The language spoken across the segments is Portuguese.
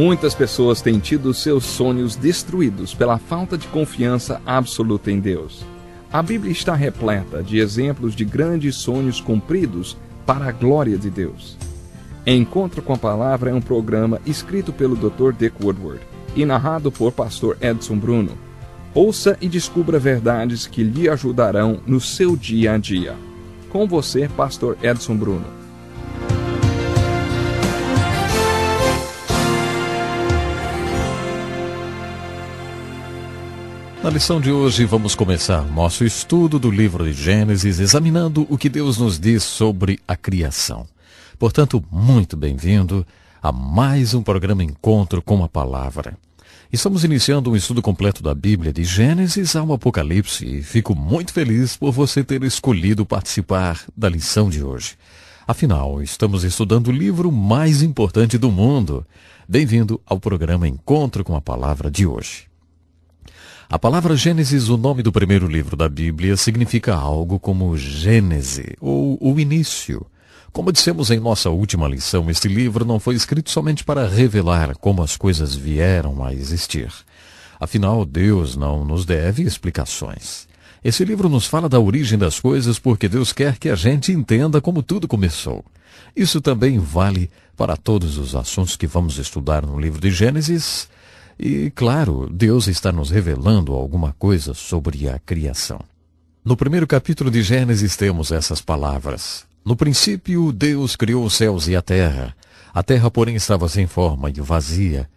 Muitas pessoas têm tido seus sonhos destruídos pela falta de confiança absoluta em Deus. A Bíblia está repleta de exemplos de grandes sonhos cumpridos para a glória de Deus. Encontro com a Palavra é um programa escrito pelo Dr. Dick Woodward e narrado por pastor Edson Bruno. Ouça e descubra verdades que lhe ajudarão no seu dia a dia. Com você, pastor Edson Bruno. Na lição de hoje, vamos começar nosso estudo do livro de Gênesis, examinando o que Deus nos diz sobre a criação. Portanto, muito bem-vindo a mais um programa Encontro com a Palavra. Estamos iniciando um estudo completo da Bíblia de Gênesis ao Apocalipse e fico muito feliz por você ter escolhido participar da lição de hoje. Afinal, estamos estudando o livro mais importante do mundo. Bem-vindo ao programa Encontro com a Palavra de hoje. A palavra Gênesis, o nome do primeiro livro da Bíblia, significa algo como Gênese, ou o início. Como dissemos em nossa última lição, este livro não foi escrito somente para revelar como as coisas vieram a existir. Afinal, Deus não nos deve explicações. Esse livro nos fala da origem das coisas porque Deus quer que a gente entenda como tudo começou. Isso também vale para todos os assuntos que vamos estudar no livro de Gênesis e, claro, Deus está nos revelando alguma coisa sobre a criação. No primeiro capítulo de Gênesis temos essas palavras. No princípio, Deus criou os céus e a terra. A terra, porém, estava sem forma e vazia.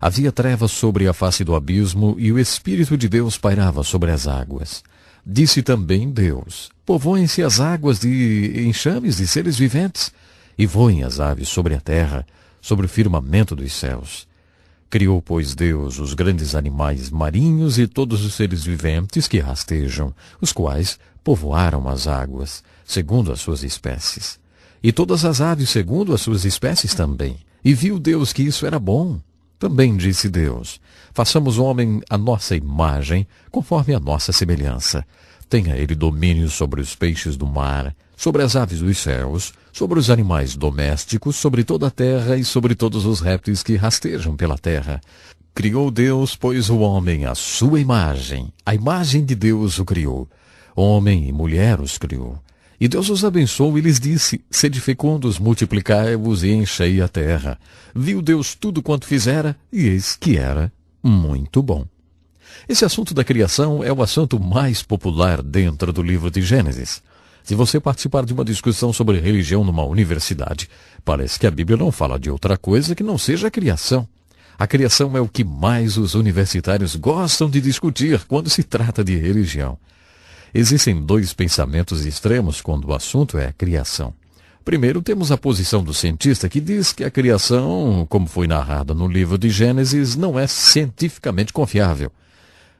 Havia trevas sobre a face do abismo e o Espírito de Deus pairava sobre as águas. Disse também Deus: Povoem-se as águas de enxames de seres viventes, e voem as aves sobre a terra, sobre o firmamento dos céus. Criou, pois, Deus os grandes animais marinhos e todos os seres viventes que rastejam, os quais povoaram as águas, segundo as suas espécies. E todas as aves segundo as suas espécies também. E viu Deus que isso era bom. Também disse Deus: Façamos o homem a nossa imagem, conforme a nossa semelhança. Tenha ele domínio sobre os peixes do mar, sobre as aves dos céus, sobre os animais domésticos, sobre toda a terra e sobre todos os répteis que rastejam pela terra. Criou Deus, pois, o homem à sua imagem. A imagem de Deus o criou. Homem e mulher os criou. E Deus os abençoou e lhes disse: Sede fecundos, multiplicai-vos e enchei a terra. Viu Deus tudo quanto fizera, e eis que era muito bom. Esse assunto da criação é o assunto mais popular dentro do livro de Gênesis. Se você participar de uma discussão sobre religião numa universidade, parece que a Bíblia não fala de outra coisa que não seja a criação. A criação é o que mais os universitários gostam de discutir quando se trata de religião. Existem dois pensamentos extremos quando o assunto é a criação. Primeiro, temos a posição do cientista que diz que a criação, como foi narrada no livro de Gênesis, não é cientificamente confiável.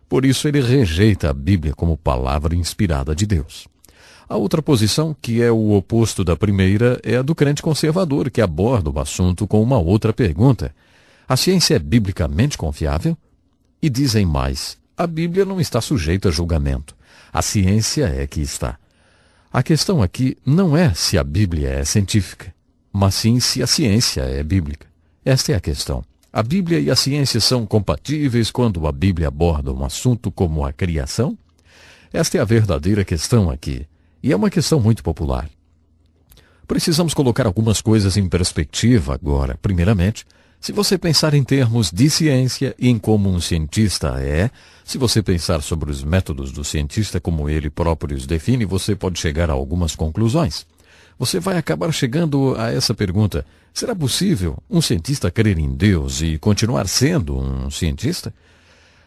Por isso, ele rejeita a Bíblia como palavra inspirada de Deus. A outra posição, que é o oposto da primeira, é a do crente conservador, que aborda o assunto com uma outra pergunta. A ciência é biblicamente confiável? E dizem mais: a Bíblia não está sujeita a julgamento. A ciência é que está. A questão aqui não é se a Bíblia é científica, mas sim se a ciência é bíblica. Esta é a questão. A Bíblia e a ciência são compatíveis quando a Bíblia aborda um assunto como a criação? Esta é a verdadeira questão aqui. E é uma questão muito popular. Precisamos colocar algumas coisas em perspectiva agora. Primeiramente, se você pensar em termos de ciência e em como um cientista é, se você pensar sobre os métodos do cientista como ele próprio os define, você pode chegar a algumas conclusões. Você vai acabar chegando a essa pergunta: será possível um cientista crer em Deus e continuar sendo um cientista?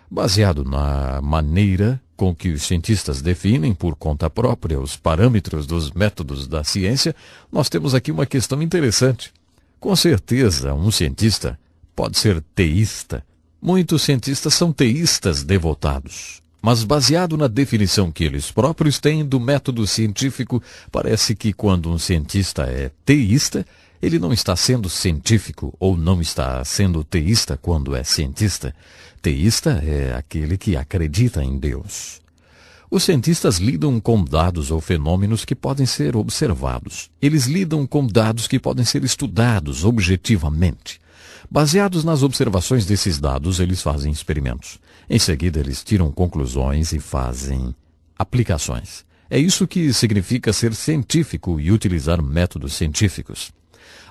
Baseado na maneira com que os cientistas definem por conta própria os parâmetros dos métodos da ciência, nós temos aqui uma questão interessante. Com certeza, um cientista pode ser teísta. Muitos cientistas são teístas devotados. Mas baseado na definição que eles próprios têm do método científico, parece que quando um cientista é teísta, ele não está sendo científico ou não está sendo teísta quando é cientista. Teísta é aquele que acredita em Deus. Os cientistas lidam com dados ou fenômenos que podem ser observados. Eles lidam com dados que podem ser estudados objetivamente. Baseados nas observações desses dados, eles fazem experimentos. Em seguida, eles tiram conclusões e fazem aplicações. É isso que significa ser científico e utilizar métodos científicos.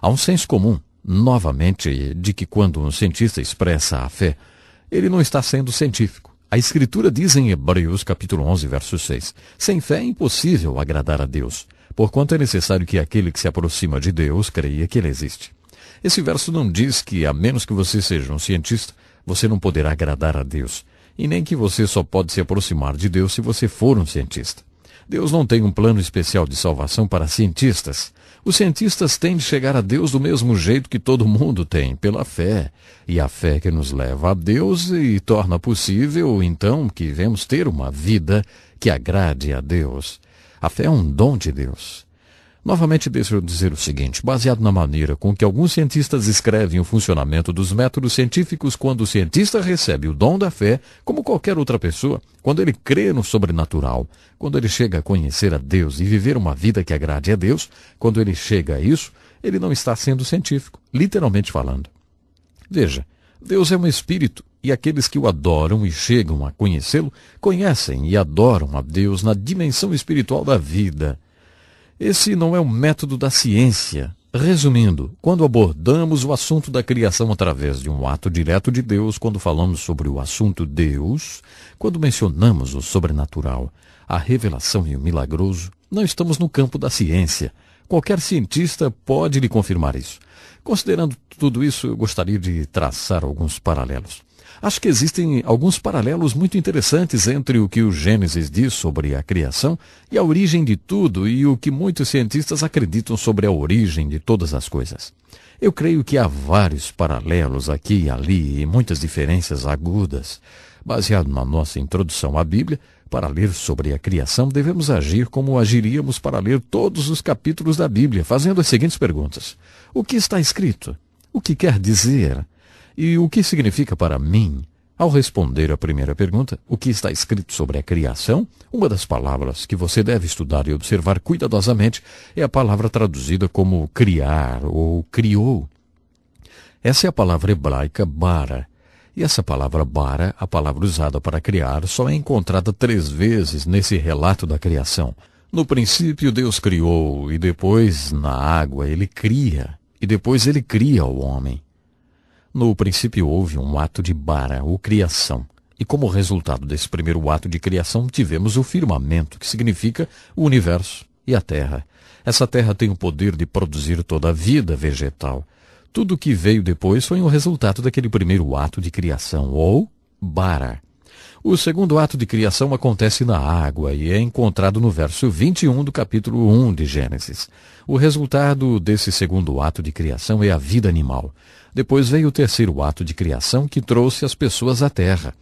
Há um senso comum, novamente, de que quando um cientista expressa a fé, ele não está sendo científico. A Escritura diz em Hebreus capítulo 11, verso 6, sem fé é impossível agradar a Deus, porquanto é necessário que aquele que se aproxima de Deus creia que ele existe. Esse verso não diz que, a menos que você seja um cientista, você não poderá agradar a Deus, e nem que você só pode se aproximar de Deus se você for um cientista. Deus não tem um plano especial de salvação para cientistas. Os cientistas têm de chegar a Deus do mesmo jeito que todo mundo tem, pela fé. E a fé que nos leva a Deus e torna possível, então, que vemos ter uma vida que agrade a Deus. A fé é um dom de Deus. Novamente, deixa eu dizer o seguinte: baseado na maneira com que alguns cientistas escrevem o funcionamento dos métodos científicos, quando o cientista recebe o dom da fé, como qualquer outra pessoa, quando ele crê no sobrenatural, quando ele chega a conhecer a Deus e viver uma vida que agrade a Deus, quando ele chega a isso, ele não está sendo científico, literalmente falando. Veja, Deus é um espírito e aqueles que o adoram e chegam a conhecê-lo conhecem e adoram a Deus na dimensão espiritual da vida. Esse não é o método da ciência. Resumindo, quando abordamos o assunto da criação através de um ato direto de Deus, quando falamos sobre o assunto Deus, quando mencionamos o sobrenatural, a revelação e o milagroso, não estamos no campo da ciência. Qualquer cientista pode lhe confirmar isso. Considerando tudo isso, eu gostaria de traçar alguns paralelos. Acho que existem alguns paralelos muito interessantes entre o que o Gênesis diz sobre a criação e a origem de tudo e o que muitos cientistas acreditam sobre a origem de todas as coisas. Eu creio que há vários paralelos aqui e ali e muitas diferenças agudas. Baseado na nossa introdução à Bíblia, para ler sobre a criação, devemos agir como agiríamos para ler todos os capítulos da Bíblia, fazendo as seguintes perguntas: O que está escrito? O que quer dizer? E o que significa para mim? Ao responder à primeira pergunta, o que está escrito sobre a criação, uma das palavras que você deve estudar e observar cuidadosamente é a palavra traduzida como criar ou criou. Essa é a palavra hebraica bara. E essa palavra bara, a palavra usada para criar, só é encontrada três vezes nesse relato da criação. No princípio, Deus criou, e depois, na água, ele cria, e depois ele cria o homem. No princípio houve um ato de bara, ou criação. E como resultado desse primeiro ato de criação, tivemos o firmamento, que significa o universo e a terra. Essa terra tem o poder de produzir toda a vida vegetal. Tudo o que veio depois foi um resultado daquele primeiro ato de criação, ou bara. O segundo ato de criação acontece na água e é encontrado no verso 21 do capítulo 1 de Gênesis. O resultado desse segundo ato de criação é a vida animal. Depois veio o terceiro ato de criação que trouxe as pessoas à Terra.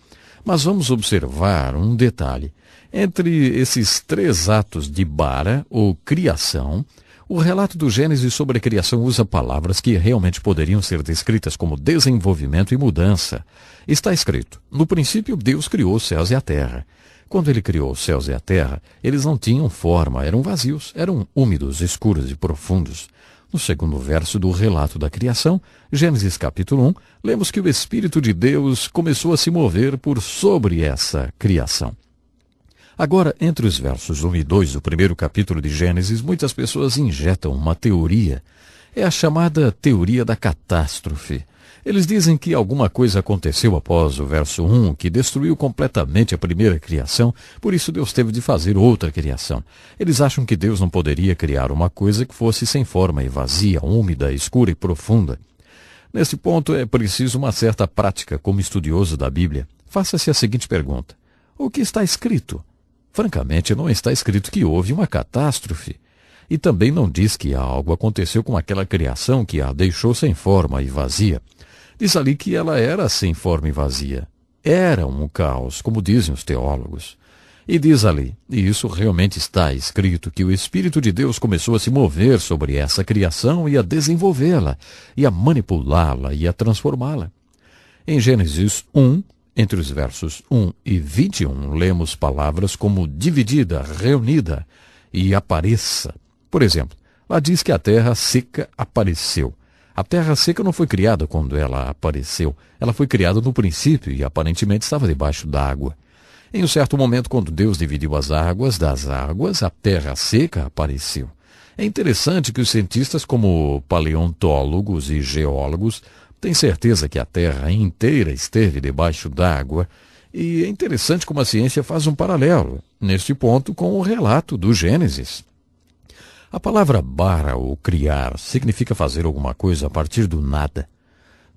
Mas vamos observar um detalhe. Entre esses três atos de bara, ou criação, o relato do Gênesis sobre a criação usa palavras que realmente poderiam ser descritas como desenvolvimento e mudança. Está escrito: No princípio, Deus criou os céus e a terra. Quando ele criou os céus e a terra, eles não tinham forma, eram vazios, eram úmidos, escuros e profundos. No segundo verso do relato da criação, Gênesis capítulo 1, lemos que o Espírito de Deus começou a se mover por sobre essa criação. Agora, entre os versos 1 e 2 do primeiro capítulo de Gênesis, muitas pessoas injetam uma teoria. É a chamada teoria da catástrofe. Eles dizem que alguma coisa aconteceu após o verso 1 que destruiu completamente a primeira criação, por isso Deus teve de fazer outra criação. Eles acham que Deus não poderia criar uma coisa que fosse sem forma e vazia, úmida, escura e profunda. Nesse ponto é preciso uma certa prática como estudioso da Bíblia. Faça-se a seguinte pergunta: O que está escrito? Francamente, não está escrito que houve uma catástrofe. E também não diz que algo aconteceu com aquela criação que a deixou sem forma e vazia. Diz ali que ela era sem forma e vazia. Era um caos, como dizem os teólogos. E diz ali, e isso realmente está escrito, que o Espírito de Deus começou a se mover sobre essa criação e a desenvolvê-la, e a manipulá-la e a transformá-la. Em Gênesis 1, Entre os versos 1 e 21, lemos palavras como dividida, reunida e apareça. Por exemplo, lá diz que a terra seca apareceu. A terra seca não foi criada quando ela apareceu. Ela foi criada no princípio e aparentemente estava debaixo d'água. Em um certo momento, quando Deus dividiu as águas das águas, a terra seca apareceu. É interessante que os cientistas, como paleontólogos e geólogos, têm certeza que a Terra inteira esteve debaixo d'água, e é interessante como a ciência faz um paralelo, neste ponto, com o relato do Gênesis. A palavra bara ou criar significa fazer alguma coisa a partir do nada.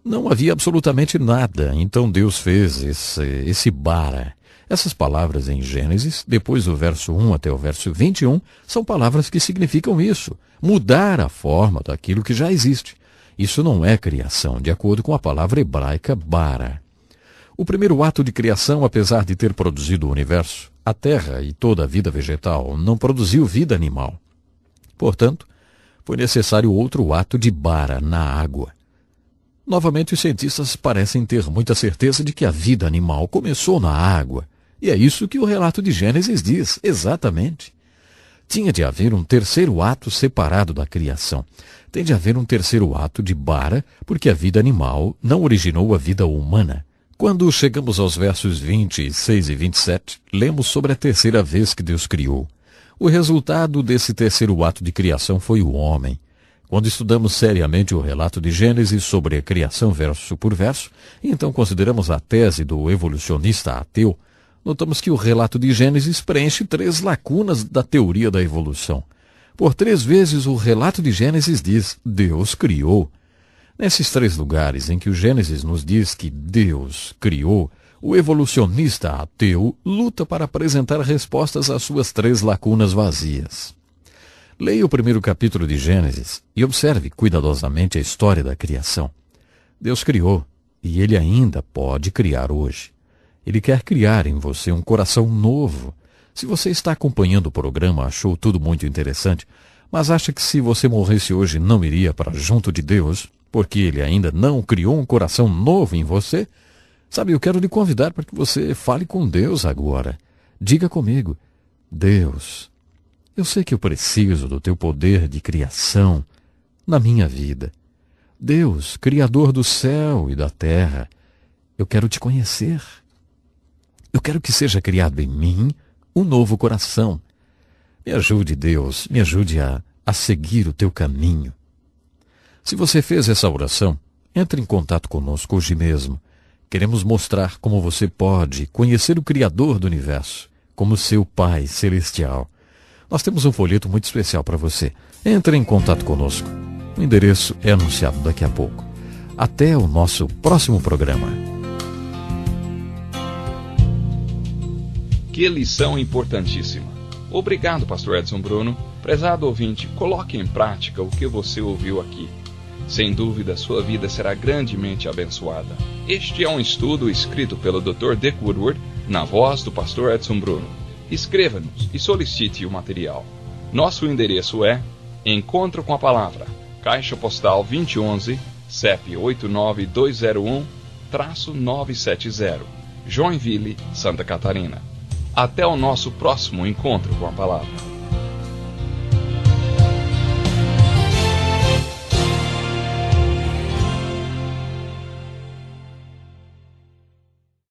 Não havia absolutamente nada, então Deus fez esse, esse bara. Essas palavras em Gênesis, depois do verso 1 até o verso 21, são palavras que significam isso: mudar a forma daquilo que já existe. Isso não é criação, de acordo com a palavra hebraica bara. O primeiro ato de criação, apesar de ter produzido o universo, a terra e toda a vida vegetal, não produziu vida animal. Portanto, foi necessário outro ato de bara na água. Novamente, os cientistas parecem ter muita certeza de que a vida animal começou na água. E é isso que o relato de Gênesis diz, exatamente. Tinha de haver um terceiro ato separado da criação. Tem de haver um terceiro ato de bara, porque a vida animal não originou a vida humana. Quando chegamos aos versos 26 e 27, lemos sobre a terceira vez que Deus criou. O resultado desse terceiro ato de criação foi o homem. Quando estudamos seriamente o relato de Gênesis sobre a criação verso por verso, então consideramos a tese do evolucionista ateu, notamos que o relato de Gênesis preenche três lacunas da teoria da evolução. Por três vezes o relato de Gênesis diz Deus criou. Nesses três lugares em que o Gênesis nos diz que Deus criou, o evolucionista ateu luta para apresentar respostas às suas três lacunas vazias. Leia o primeiro capítulo de Gênesis e observe cuidadosamente a história da criação. Deus criou e ele ainda pode criar hoje. Ele quer criar em você um coração novo. Se você está acompanhando o programa, achou tudo muito interessante, mas acha que se você morresse hoje não iria para junto de Deus, porque ele ainda não criou um coração novo em você, Sabe, eu quero lhe convidar para que você fale com Deus agora. Diga comigo: Deus, eu sei que eu preciso do teu poder de criação na minha vida. Deus, Criador do céu e da terra, eu quero te conhecer. Eu quero que seja criado em mim um novo coração. Me ajude, Deus, me ajude a, a seguir o teu caminho. Se você fez essa oração, entre em contato conosco hoje mesmo Queremos mostrar como você pode conhecer o Criador do universo, como seu Pai celestial. Nós temos um folheto muito especial para você. Entre em contato conosco. O endereço é anunciado daqui a pouco. Até o nosso próximo programa. Que lição importantíssima. Obrigado, Pastor Edson Bruno. Prezado ouvinte, coloque em prática o que você ouviu aqui. Sem dúvida, sua vida será grandemente abençoada. Este é um estudo escrito pelo Dr. Dick Woodward, na voz do pastor Edson Bruno. Escreva-nos e solicite o material. Nosso endereço é Encontro com a Palavra, Caixa Postal 2011, CEP 89201-970, Joinville, Santa Catarina. Até o nosso próximo encontro com a Palavra.